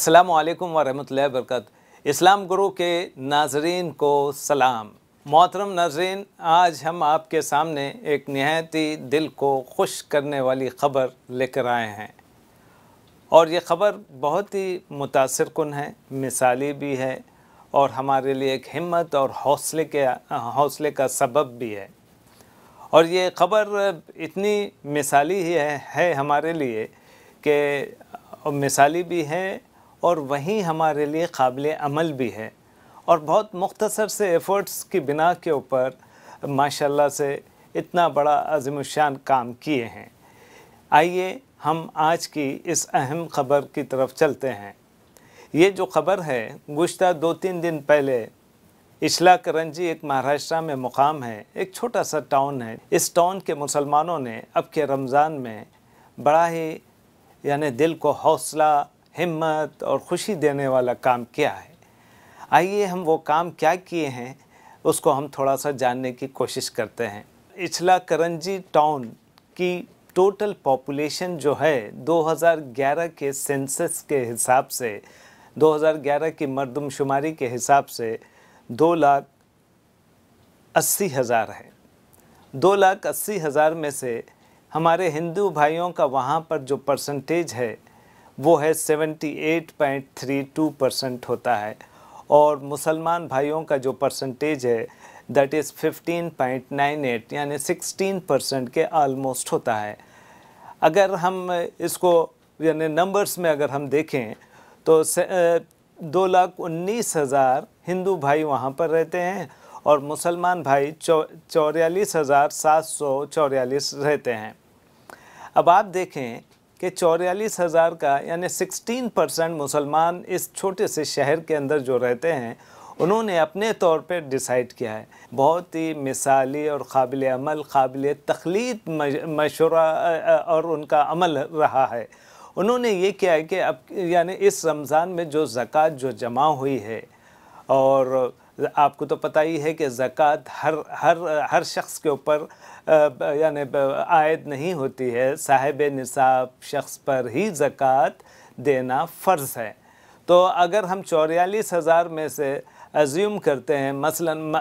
असलकम वरहमल वरक इस्लाम गुरु के नाजरीन को सलाम। मोहतरम नाजरीन आज हम आपके सामने एक नहायत ही दिल को खुश करने वाली ख़बर लेकर आए हैं। और ये ख़बर बहुत ही मुतासर कन है मिसाली भी है और हमारे लिए एक हिम्मत और हौसले के हौसले का सबब भी है। और ये ख़बर इतनी मिसाली ही है, है हमारे लिए कि मिसाली भी है और वहीं हमारे लिए काबिल अमल भी है। और बहुत मुख्तसर से एफ़र्ट्स की बिना के ऊपर माशाल्लाह से इतना बड़ा अज़ीमुशान काम किए हैं। आइए हम आज की इस अहम ख़बर की तरफ़ चलते हैं। ये जो ख़बर है गुज्त दो तीन दिन पहले इशला करंजी एक महाराष्ट्र में मुकाम है, एक छोटा सा टाउन है। इस टाउन के मुसलमानों ने अब के रमज़ान में बड़ा ही, यानी दिल को हौसला हिम्मत और ख़ुशी देने वाला काम किया है? आइए हम वो काम क्या किए हैं, उसको हम थोड़ा सा जानने की कोशिश करते हैं। इछला करंजी टाउन की टोटल पॉपुलेशन जो है 2011 के सेंसस के हिसाब से 2011 की मरदमशुमारी के हिसाब से दो लाख अस्सी हज़ार है। दो लाख अस्सी हज़ार में से हमारे हिंदू भाइयों का वहाँ पर जो परसेंटेज है वो है 78.32 परसेंट होता है और मुसलमान भाइयों का जो परसेंटेज है दैट इज़ 15.98 यानी 16 परसेंट के आलमोस्ट होता है। अगर हम इसको, यानी नंबर्स में अगर हम देखें तो दो लाख उन्नीस हज़ार हिंदू भाई वहाँ पर रहते हैं और मुसलमान भाई चौ चौरालीस हज़ार सात सौ चौरालीस रहते हैं। अब आप देखें कि चौरालीस हज़ार का, यानी 16 परसेंट मुसलमान इस छोटे से शहर के अंदर जो रहते हैं, उन्होंने अपने तौर पर डिसाइड किया है। बहुत ही मिसाली और काबिल अमल, काबिल तखलीद मशुरा और उनका अमल रहा है। उन्होंने ये किया है कि अब, यानी इस रमज़ान में जो ज़क़़त, जो जमा हुई है, और आपको तो पता ही है कि ज़क़़त हर हर हर शख्स के ऊपर यानी आयद नहीं होती है। साहिब निसाब शख्स पर ही ज़क़़त देना फ़र्ज़ है। तो अगर हम चौरालीस हज़ार में से अज्यूम करते हैं, मसलन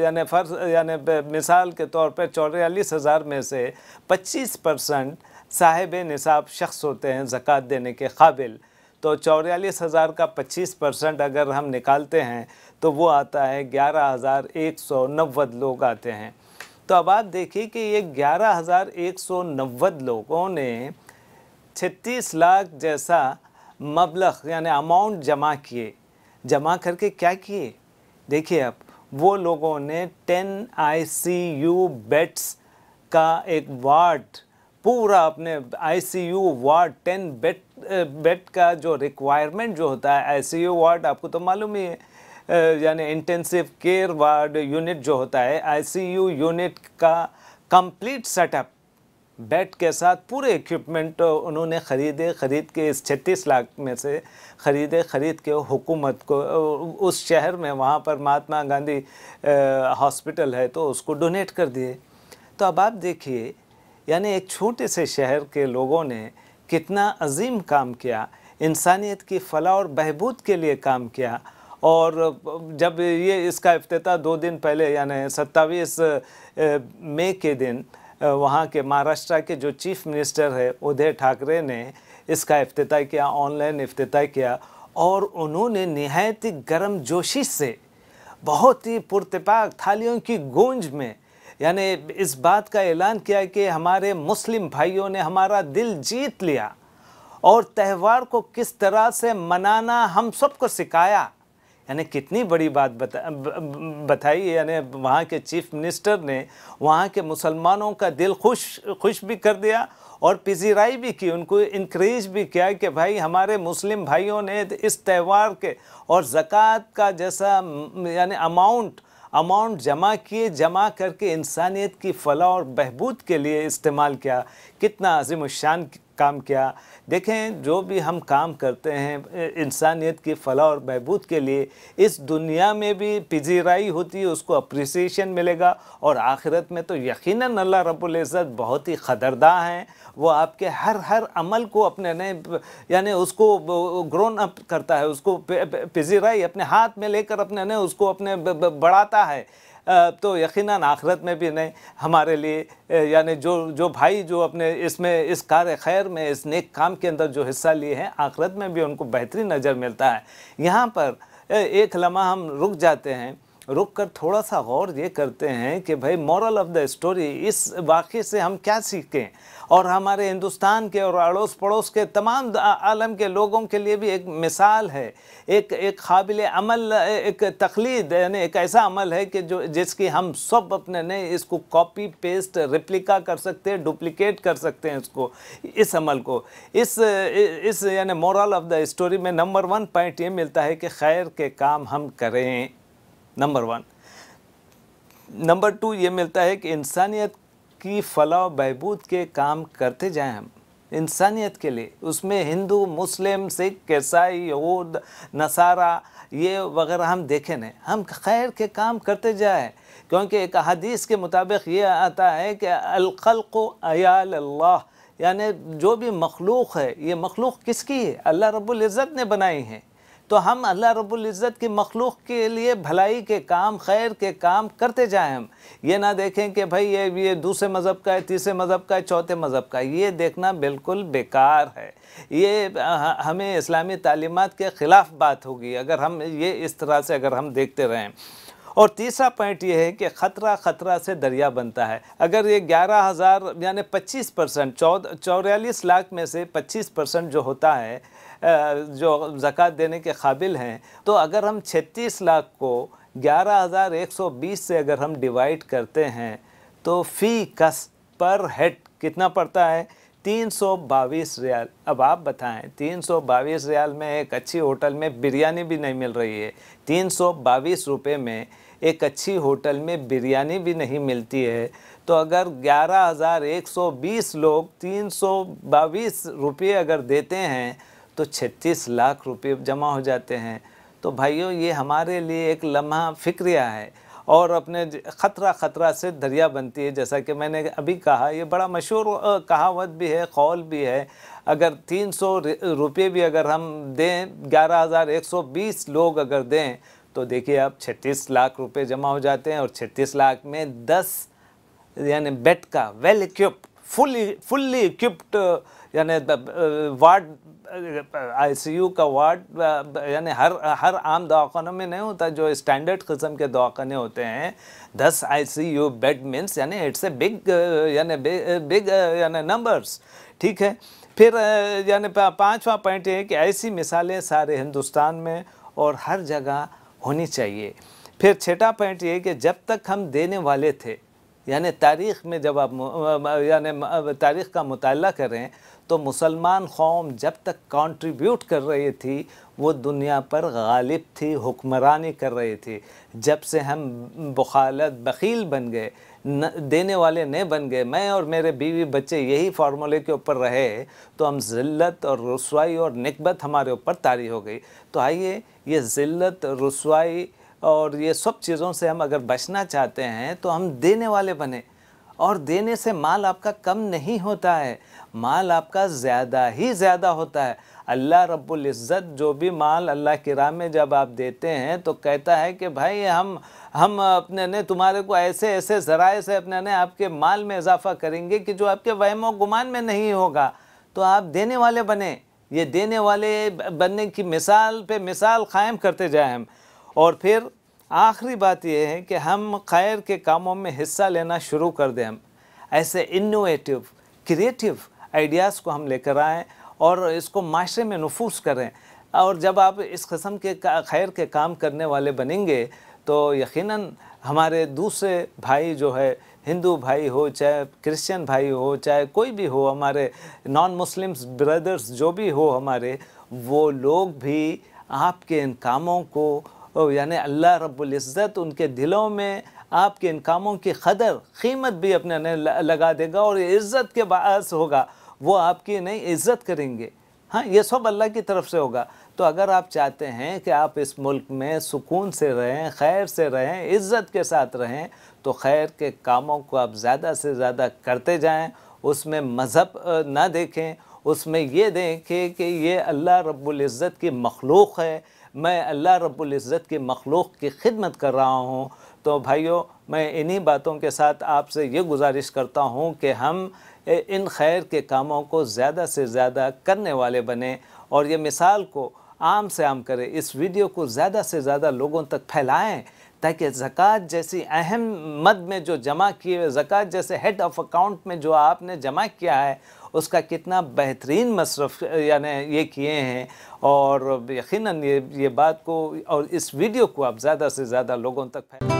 यानी फ़र्ज़, यानी मिसाल के तौर पर चौरालीस हज़ार में से पच्चीस परसेंट साहिब निसाब शख्स होते हैं ज़क़़त देने के काबिल। तो चौरालीस हज़ार का पच्चीस परसेंट अगर हम निकालते हैं तो वो आता है, ग्यारह हज़ार एक सौ नब्बे लोग आते हैं। तो अब आप देखिए कि ये ग्यारह हज़ार एक सौ नब्बे लोगों ने छत्तीस लाख जैसा मबलग यानी अमाउंट जमा किए। जमा करके क्या किए? देखिए अब वो लोगों ने टेन आईसीयू बेड्स का एक वार्ड पूरा अपने ICU ward ten bed bed का जो रिक्वायरमेंट जो होता है आईसीयू वार्ड आपको तो मालूम ही है यानी इंटेंसिव केयर वार्ड यूनिट जो होता है आईसीयू यूनिट का कंप्लीट सेटअप बेड के साथ पूरे इक्विपमेंट उन्होंने ख़रीदे, ख़रीद के इस छत्तीस लाख में से ख़रीदे, ख़रीद के हुकूमत को उस शहर में वहाँ पर महात्मा गांधी हॉस्पिटल है तो उसको डोनेट कर दिए। तो अब आप देखिए, यानी एक छोटे से शहर के लोगों ने कितना अजीम काम किया, इंसानियत की फ़लाह और बहबूद के लिए काम किया और जब ये इसका अफ्ताह दो दिन पहले, यानी सत्ताईस मई के दिन वहाँ के महाराष्ट्र के जो चीफ़ मिनिस्टर है, उदय ठाकरे ने इसका अफ्ताह किया, ऑनलाइन अफ्ताह किया, और उन्होंने नहायत ही गर्म जोशी से बहुत ही पुरतपाक थालियों की गूंज में, यानी इस बात का ऐलान किया कि हमारे मुस्लिम भाइयों ने हमारा दिल जीत लिया, और त्यौहार को किस तरह से मनाना, हम सबको सिखाया यानी कितनी बड़ी बात बता बताई यानी वहाँ के चीफ मिनिस्टर ने वहाँ के मुसलमानों का दिल खुश खुश भी कर दिया और पिजीराई भी की, उनको इनक्रेज भी किया कि भाई हमारे मुस्लिम भाइयों ने इस त्यौहार के और ज़क़़त का जैसा यानी अमाउंट अमाउंट जमा किए, जमा करके इंसानियत की फ़लाह और बहबूद के लिए इस्तेमाल किया। कितना अजीम शान काम किया। देखें, जो भी हम काम करते हैं इंसानियत की फलाह और बहबूद के लिए, इस दुनिया में भी पिजीराई होती है, उसको अप्रिसिएशन मिलेगा और आखिरत में तो यकीनन अल्लाह रब्बुल इज़्ज़त बहुत ही ख़दरदा हैं। वो आपके हर हर अमल को अपने नए, यानी उसको ग्रोन अप करता है, उसको पिजीराई अपने हाथ में लेकर अपने नए उसको अपने बढ़ाता है। तो यकीन आखरत में भी नहीं, हमारे लिए यानी जो जो भाई जो अपने इसमें, इस कार खैर में, इस नेक काम के अंदर जो हिस्सा लिए हैं, आखरत में भी उनको बेहतरीन नज़र मिलता है। यहाँ पर एक लम्हा हम रुक जाते हैं। रुक कर थोड़ा सा गौर ये करते हैं कि भाई मॉरल ऑफ़ द स्टोरी इस वाक़े से हम क्या सीखें? और हमारे हिंदुस्तान के और अड़ोस पड़ोस के तमाम आलम के लोगों के लिए भी एक मिसाल है। एक एक काबिल अमल, एक तकलीद, यानी एक ऐसा अमल है कि जो, जिसकी हम सब अपने ने इसको कॉपी पेस्ट रिप्लिका कर सकते हैं डुप्लिकेट कर सकते हैं इसको, इस अमल को। इस इस, यानी मॉरल ऑफ़ द स्टोरी में नंबर वन पॉइंट ये मिलता है कि खैर के काम हम करें। नंबर वन नंबर टू ये मिलता है कि इंसानियत की फलाह बहबूद के काम करते जाएँ हम। इंसानियत के लिए, उसमें हिंदू, मुस्लिम, सिख, ईसाई, यहूद, नसारा, ये वगैरह हम देखें नहीं। हम खैर के काम करते जाए, क्योंकि एक हदीस के मुताबिक ये आता है कि अलखल्क़ अयाल अल्लाह यानी जो भी मखलूक है, ये मखलूक किसकी है? अल्लाह रब्बुल इज़्ज़त ने बनाई है। तो हम अल्लाह रब्बुल इज़्ज़त की मखलूक के लिए भलाई के काम, खैर के काम करते जाएँ हम। ये ना देखें कि भाई ये ये दूसरे मज़हब का है, तीसरे मज़हब का है, चौथे मज़हब का ये देखना बिल्कुल बेकार है। ये हमें इस्लामी तालीमत के ख़िलाफ़ बात होगी। अगर हम ये इस तरह से अगर हम देखते रहें। और तीसरा पॉइंट ये है कि ख़तरा ख़तरा से दरिया बनता है। अगर ये ग्यारह हज़ार, यानी पच्चीस परसेंट चौदह चौरालीस लाख में से पच्चीस परसेंट जो होता है जो ज़क़़त देने के काबिल हैं तो अगर हम छत्तीस लाख को ग्यारह हज़ार एक सौ बीस से अगर हम डिवाइड करते हैं तो फ़ी कस पर हेड कितना पड़ता है? तीन सौ बाईस रियाल। अब आप बताएँ, तीन सौ बाईस रियाल में एक अच्छी होटल में बिरयानी भी नहीं मिल रही है। तीन सौ बाईस रुपये में एक अच्छी होटल में बिरयानी भी नहीं मिलती है। तो अगर ग्यारह हज़ार एक सौ बीस लोग तीन सौ बाईस रुपये अगर देते हैं तो छत्तीस लाख रुपए जमा हो जाते हैं। तो भाइयों, ये हमारे लिए एक लम्हा फिक्रिया है और अपने ख़तरा ख़तरा से दरिया बनती है। जैसा कि मैंने अभी कहा, ये बड़ा मशहूर कहावत भी है, कौल भी है। अगर तीन सौ रुपये भी अगर हम दें, ग्यारह हज़ार एक सौ बीस लोग अगर दें तो देखिए आप, छत्तीस लाख रुपए जमा हो जाते हैं और छत्तीस लाख में दस, यानी बेड का, well equipped fully fully equipped यानी वार्ड आईसीयू का वार्ड यानी हर हर आम दवाखानों में नहीं होता, जो स्टैंडर्ड किस्म के दवाखाने होते हैं, दस आईसीयू बेड मीन्स यानी इट्स ए बिग यानी बिग यानी नंबर्स ठीक है? फिर यानी पांचवा पॉइंट ये है कि ऐसी मिसालें सारे हिंदुस्तान में और हर जगह होनी चाहिए। फिर छठा पॉइंट ये कि जब तक हम देने वाले थे यानी तारीख़ में जब आप यानी तारीख़ का मुताला करें तो मुसलमान कौम जब तक कंट्रीब्यूट कर रही थी, वो दुनिया पर गालिब थी, हुक्मरानी कर रही थी। जब से हम बखालत बकील बन गए, न, देने वाले नहीं बन गए, मैं और मेरे बीवी बच्चे यही फार्मूले के ऊपर रहे तो हम ज़िल्लत और रसवाई और नकबत हमारे ऊपर तारी हो गई। तो आइए, ये ज़िल्लत, रसवाई और ये सब चीज़ों से हम अगर बचना चाहते हैं तो हम देने वाले बने। और देने से माल आपका कम नहीं होता है, माल आपका ज़्यादा ही ज़्यादा होता है। अल्लाह रब्बुल इज़्ज़त जो भी माल अल्लाह की राह में जब आप देते हैं तो कहता है कि भाई हम हम अपने ने तुम्हारे को ऐसे ऐसे ज़राए से अपने ने आपके माल में इजाफ़ा करेंगे कि जो आपके वहम गुमान में नहीं होगा। तो आप देने वाले बने। ये देने वाले बनने की मिसाल पे मिसाल कायम करते जाए हम। और फिर आखिरी बात यह है कि हम खैर के कामों में हिस्सा लेना शुरू कर दें हम। ऐसे इनोवेटिव क्रिएटिव आइडियाज़ को हम लेकर आएँ और इसको माशरे में नफूस करें। और जब आप इस कस्म के खैर के काम करने वाले बनेंगे तो यकीनन हमारे दूसरे भाई जो है, हिंदू भाई हो, चाहे क्रिश्चियन भाई हो, चाहे कोई भी हो, हमारे नॉन मुस्लिम्स ब्रदर्स जो भी हो हमारे, वो लोग भी आपके इन कामों को यानी अल्लाह रब्बुल इज़्ज़त उनके दिलों में आपके इन कामों की कदर, कीमत भी अपने लगा देगा और इज़्ज़त के बास होगा, वो आपकी नहीं, इज़्ज़त करेंगे। हाँ ये सब अल्लाह की तरफ़ से होगा। तो अगर आप चाहते हैं कि आप इस मुल्क में सुकून से रहें, खैर से रहें, इज़्ज़त के साथ रहें तो खैर के कामों को आप ज़्यादा से ज़्यादा करते जाएँ, उसमें मज़हब ना देखें उसमें ये देखें कि ये अल्लाह रब्बुल इज़्ज़त की मखलूक है। मैं अल्लाह रब्बुल इज़्ज़त की मखलूक की खिदमत कर रहा हूँ। तो भाइयों, मैं इन्हीं बातों के साथ आपसे ये गुजारिश करता हूँ कि हम इन खैर के कामों को ज़्यादा से ज़्यादा करने वाले बने और ये मिसाल को आम से आम करें। इस वीडियो को ज़्यादा से ज़्यादा लोगों तक फैलाएँ ताकि ज़क़़त जैसी अहम मद में जो जमा किए हुए, ज़क़़त जैसे हेड ऑफ़ अकाउंट में जो आपने जमा किया है, उसका कितना बेहतरीन मसरफ, यानी ये किए हैं। और यकीन ये ये बात को, और इस वीडियो को आप ज़्यादा से ज़्यादा लोगों तक फैला